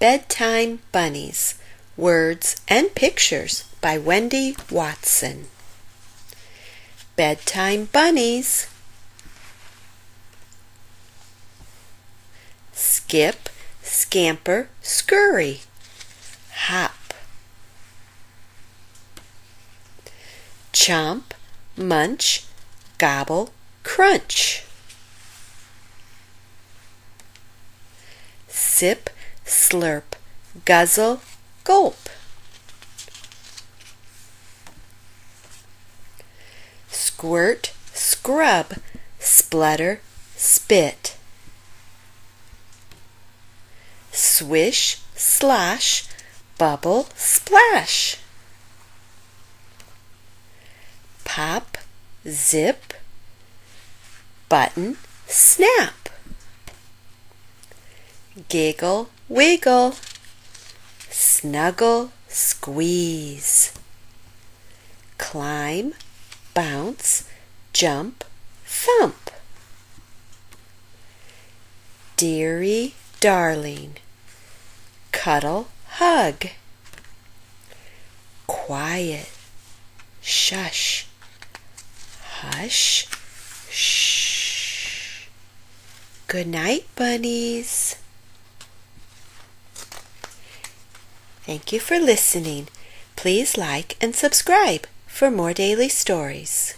Bedtime Bunnies Words and Pictures by Wendy Watson. Bedtime Bunnies Skip, scamper, scurry, hop. Chomp, munch, gobble, crunch. Sip, slurp, guzzle, gulp. Squirt, scrub, splutter, spit. Swish, slosh, bubble, splash. Pop, zip, button, snap giggle, wiggle, snuggle, squeeze, climb, bounce, jump, thump. Dearie, darling, cuddle, hug, quiet, shush, hush, shh. Good night, bunnies. Thank you for listening. Please like and subscribe for more daily stories.